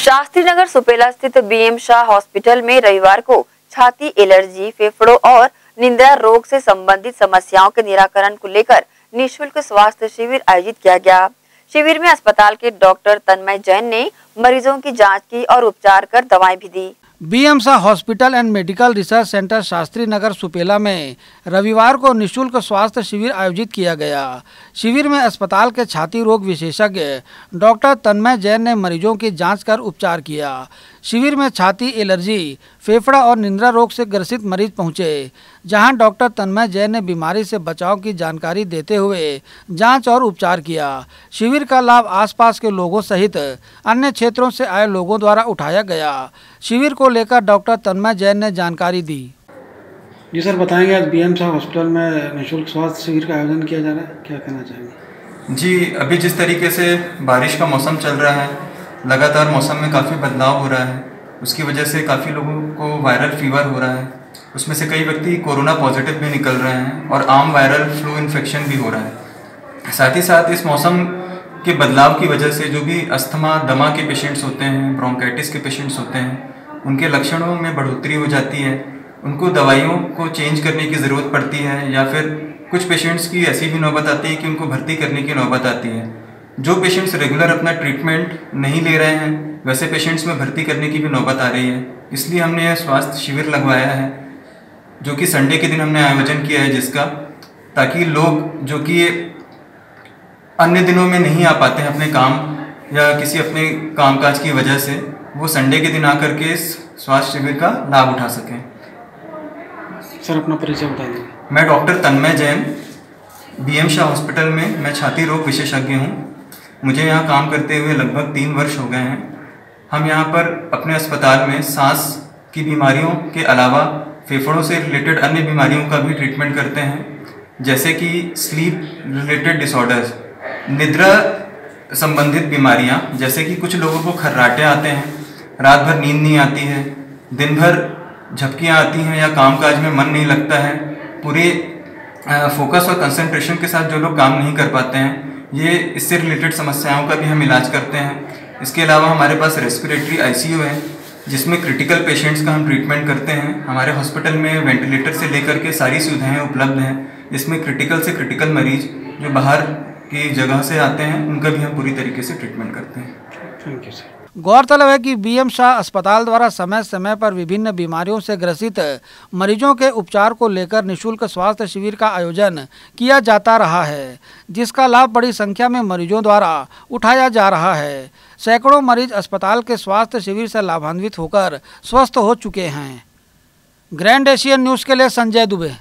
शास्त्री नगर सुपेला स्थित BM Shah hospital में रविवार को छाती एलर्जी, फेफड़ों और निंद्रा रोग से संबंधित समस्याओं के निराकरण को लेकर निशुल्क स्वास्थ्य शिविर आयोजित किया गया। शिविर में अस्पताल के डॉक्टर तन्मय जैन ने मरीजों की जाँच की और उपचार कर दवाएँ भी दी। बीएमसा hospital and medical research centre Shastri Nagar Supela में रविवार को निशुल्क स्वास्थ्य शिविर आयोजित किया गया। शिविर में अस्पताल के छाती रोग विशेषज्ञ डॉक्टर तन्मय जैन ने मरीजों की जाँच कर उपचार किया। शिविर में छाती एलर्जी फेफड़ा और निंद्रा रोग से ग्रसित मरीज़ पहुँचे जहाँ डॉक्टर तन्मय जैन ने बीमारी से बचाव की जानकारी देते हुए जाँच और उपचार किया। शिविर का लाभ आसपास के लोगों सहित अन्य क्षेत्रों से आए लोगों द्वारा उठाया गया। शिविर को लेकर डॉक्टर तन्मय जैन ने जानकारी दी। जी सर बताएँगे आज बी एम साहब हॉस्पिटल में निःशुल्क स्वास्थ्य शिविर का आयोजन किया जा रहा है क्या कहना चाहेंगे? जी अभी जिस तरीके से बारिश का मौसम चल रहा है लगातार मौसम में काफ़ी बदलाव हो रहा है। उसकी वजह से काफ़ी लोगों को वायरल फीवर हो रहा है। उसमें से कई व्यक्ति कोरोना पॉजिटिव भी निकल रहे हैं और आम वायरल फ्लू इन्फेक्शन भी हो रहा है। साथ ही साथ इस मौसम के बदलाव की वजह से जो भी अस्थमा, दमा के पेशेंट्स होते हैं ब्रोंकाइटिस के पेशेंट्स होते हैं, उनके लक्षणों में बढ़ोतरी हो जाती है। उनको दवाइयों को चेंज करने की ज़रूरत पड़ती है या फिर कुछ पेशेंट्स की ऐसी भी नौबत आती है कि उनको भर्ती करने की नौबत आती है। जो पेशेंट्स रेगुलर अपना ट्रीटमेंट नहीं ले रहे हैं वैसे पेशेंट्स में भर्ती करने की भी नौबत आ रही है। इसलिए हमने यह स्वास्थ्य शिविर लगवाया है जो कि संडे के दिन हमने आयोजन किया है जिसका ताकि लोग जो कि अन्य दिनों में नहीं आ पाते हैं अपने काम या किसी अपने कामकाज की वजह से वो संडे के दिन आकर के इस स्वास्थ्य शिविर का लाभ उठा सकें। सर अपना परिचय बता देंगे मैं doctor Tanmay Jain B M Shah hospital में मैं छाती रोग विशेषज्ञ हूँ। मुझे यहाँ काम करते हुए लगभग तीन वर्ष हो गए हैं। हम यहाँ पर अपने अस्पताल में सांस की बीमारियों के अलावा फेफड़ों से रिलेटेड अन्य बीमारियों का भी ट्रीटमेंट करते हैं, जैसे कि स्लीप रिलेटेड डिसऑर्डर्स निद्रा संबंधित बीमारियाँ, जैसे कि कुछ लोगों को खर्राटे आते हैं, रात भर नींद नहीं आती है, दिन भर झपकियाँ आती हैं या कामकाज में मन नहीं लगता है, पूरे फोकस और कंसंट्रेशन के साथ जो लोग काम नहीं कर पाते हैं ये इससे रिलेटेड समस्याओं का भी हम इलाज करते हैं। इसके अलावा हमारे पास रेस्पिरेटरी आईसीयू है, जिसमें क्रिटिकल पेशेंट्स का हम ट्रीटमेंट करते हैं। हमारे हॉस्पिटल में वेंटिलेटर से लेकर के सारी सुविधाएँ उपलब्ध हैं। इसमें क्रिटिकल से क्रिटिकल मरीज़ जो बाहर की जगह से आते हैं, उनका भी हम पूरी तरीके से ट्रीटमेंट करते हैं। थैंक यू सर गौरतलब है कि बीएम शाह अस्पताल द्वारा समय समय पर विभिन्न बीमारियों से ग्रसित मरीजों के उपचार को लेकर निशुल्क स्वास्थ्य शिविर का आयोजन किया जाता रहा है, जिसका लाभ बड़ी संख्या में मरीजों द्वारा उठाया जा रहा है। सैकड़ों मरीज़ अस्पताल के स्वास्थ्य शिविर से लाभान्वित होकर स्वस्थ हो चुके हैं। ग्रैंड एशियन न्यूज़ के लिए संजय दुबे।